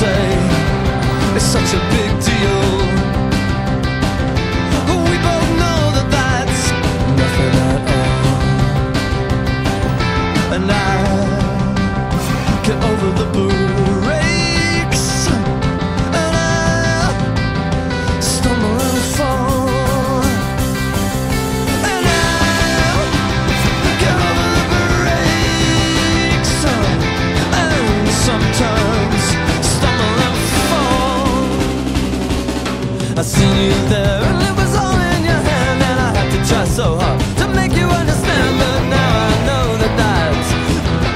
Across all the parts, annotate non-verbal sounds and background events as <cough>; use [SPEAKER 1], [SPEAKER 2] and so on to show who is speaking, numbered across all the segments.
[SPEAKER 1] say it's such a big deal. We both know that that's nothing at all. And I get over the boo. I seen you there and it was all in your hand And I had to try so hard to make you understand But now I know that that's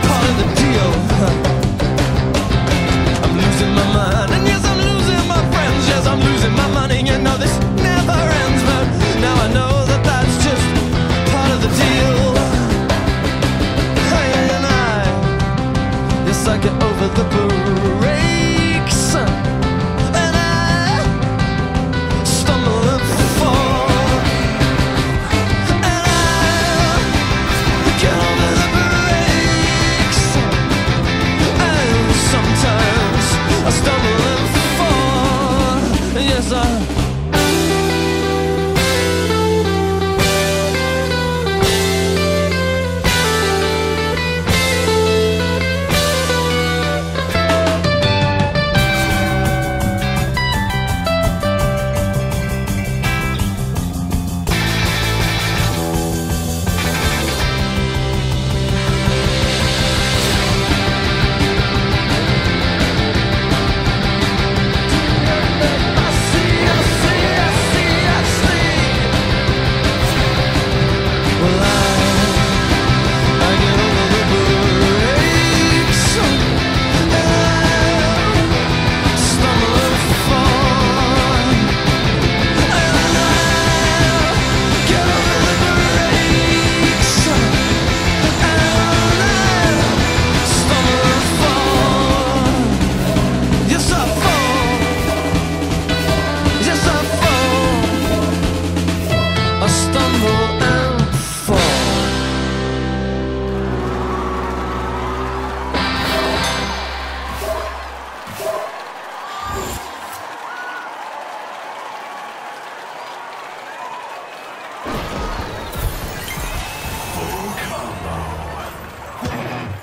[SPEAKER 1] part of the deal. <laughs> I'm losing my mind and yes I'm losing my friends. Yes I'm losing my money, you know this never ends But now I know that that's just part of the deal. Hey and I, yes I get over the boom. Oh.